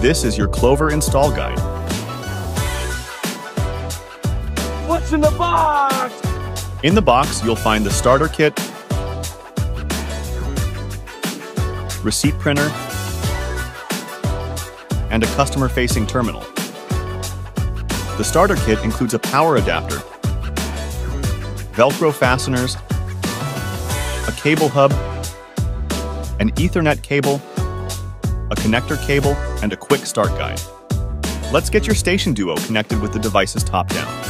This is your Clover install guide. What's in the box? In the box, you'll find the starter kit, receipt printer, and a customer-facing terminal. The starter kit includes a power adapter, Velcro fasteners, a cable hub, an Ethernet cable, a connector cable, and a quick start guide. Let's get your Station Duo connected with the device's top down.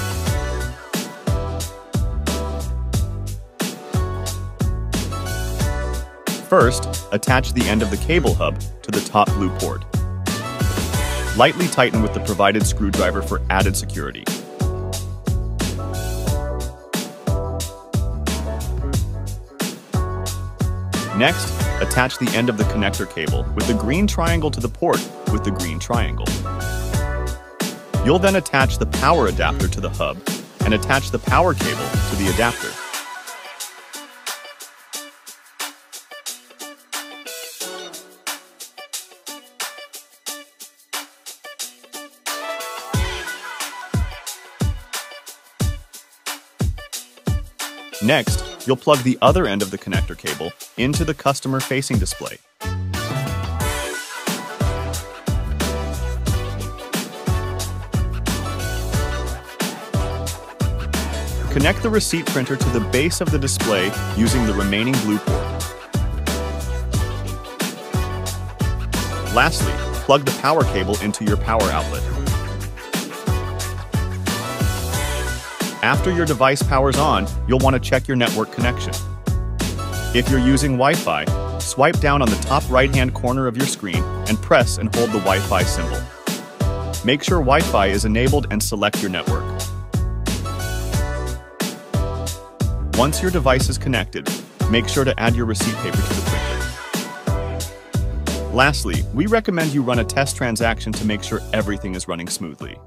First, attach the end of the cable hub to the top blue port. Lightly tighten with the provided screwdriver for added security. Next, attach the end of the connector cable with the green triangle to the port with the green triangle. You'll then attach the power adapter to the hub and attach the power cable to the adapter. Next, you'll plug the other end of the connector cable into the customer-facing display. Connect the receipt printer to the base of the display using the remaining blue port. Lastly, plug the power cable into your power outlet. After your device powers on, you'll want to check your network connection. If you're using Wi-Fi, swipe down on the top right-hand corner of your screen and press and hold the Wi-Fi symbol. Make sure Wi-Fi is enabled and select your network. Once your device is connected, make sure to add your receipt paper to the printer. Lastly, we recommend you run a test transaction to make sure everything is running smoothly.